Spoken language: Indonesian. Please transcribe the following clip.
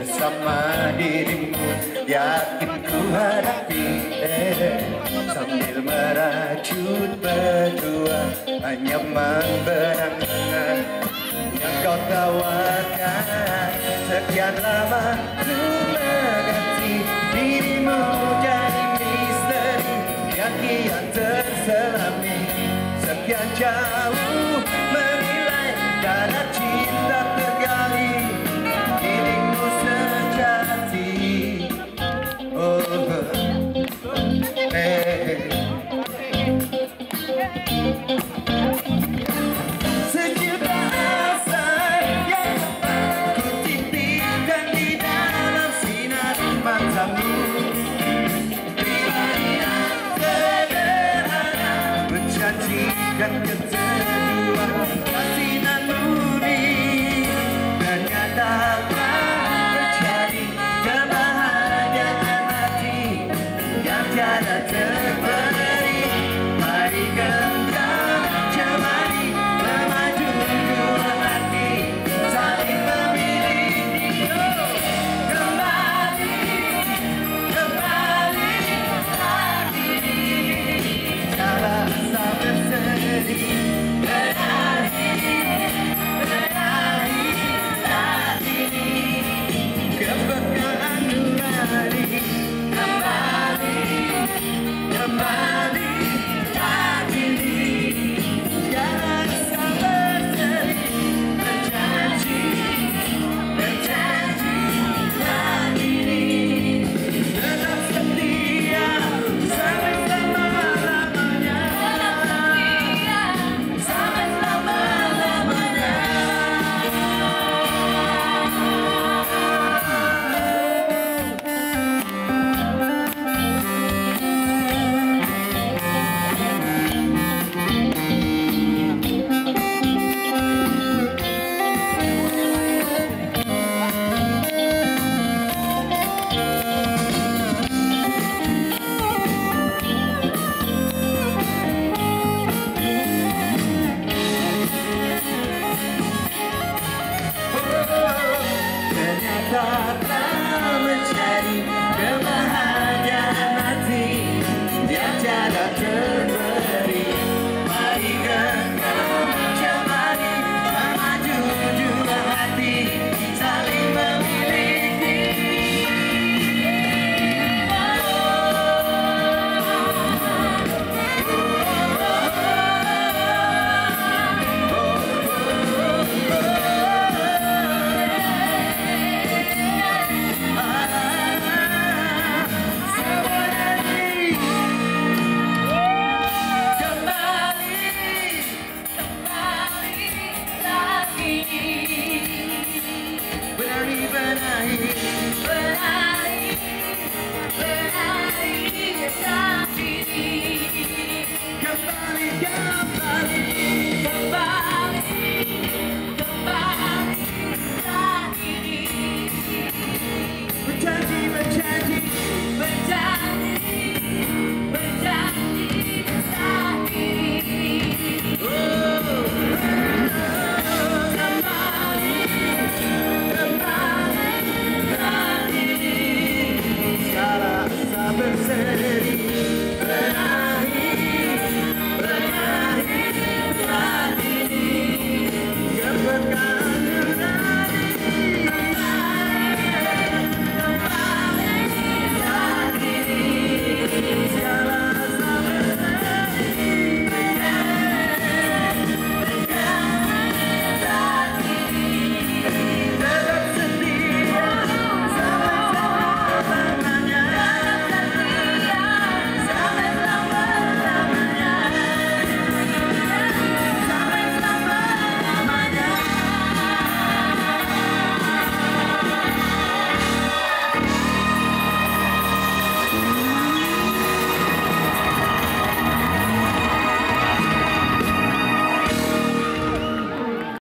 bersama dirimu. Yakin ku hadapi eh, Sambil merajut berdua Hanya membenangkan Yang kau tawarkan Sekian lama ku mengerti Dirimu jadi misteri. Yang kian terselami Sekian jauh menilai darah cinta. Serta mencari kebahagiaan hati. Dia jarak